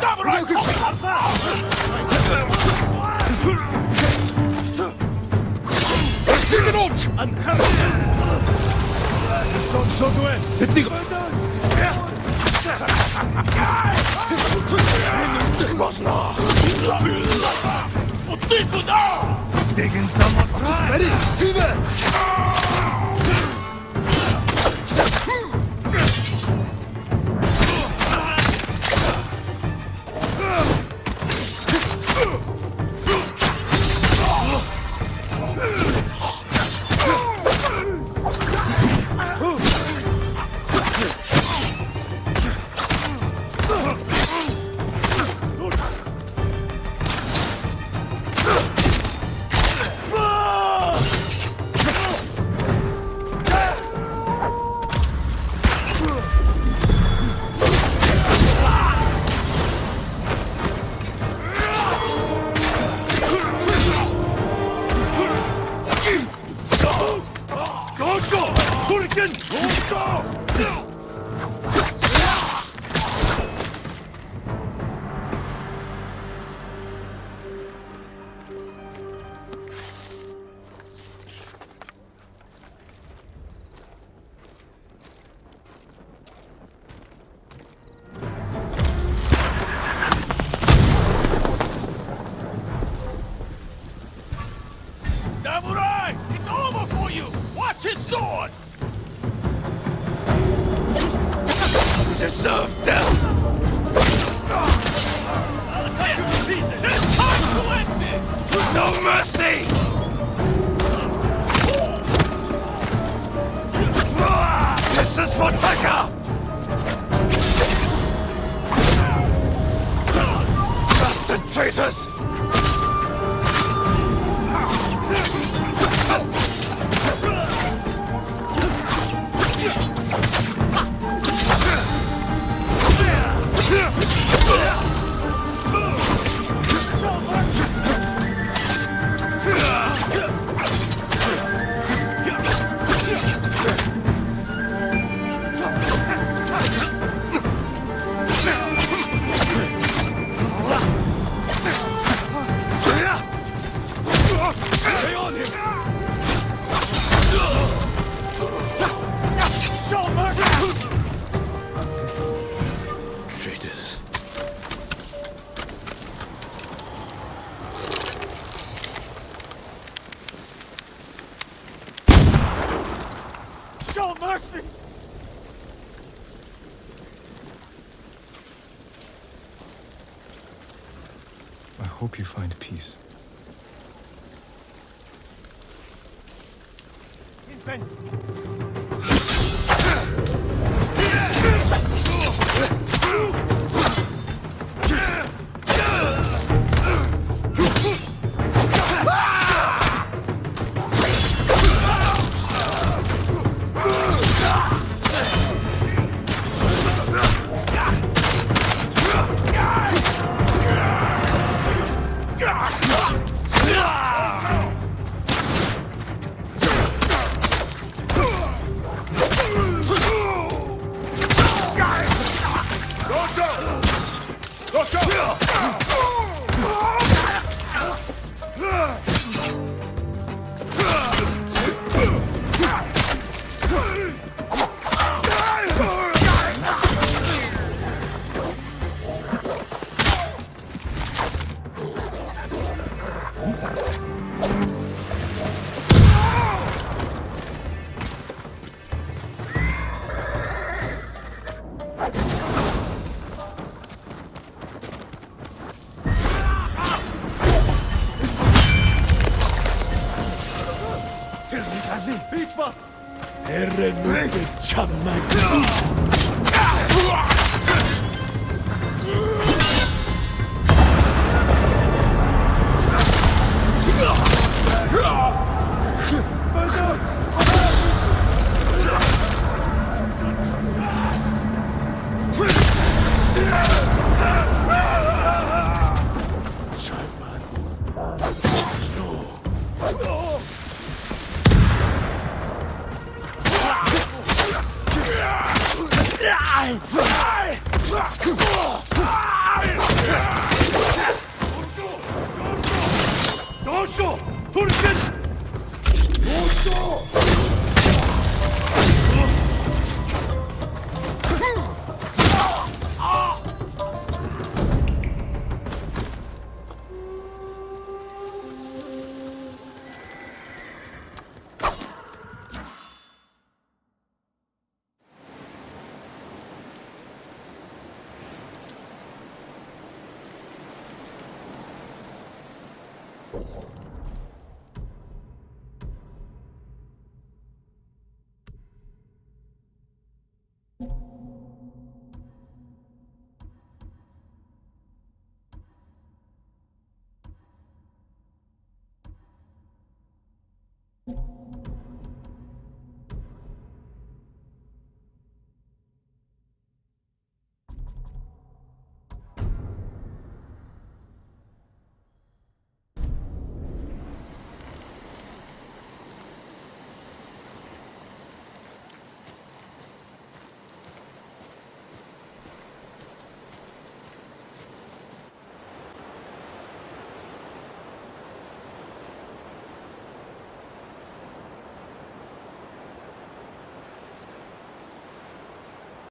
Samurai! Siegen ut! Sånn som du er! Tetniga! Egen sammen! Meri! Hyve! Gojo! Sword! You deserve death! No mercy! This is for Taka! Bastard traitors! Show mercy! I hope you find peace. you Hiç bas. Her nöbet çamak. 도쇼! 돌진! 도쇼!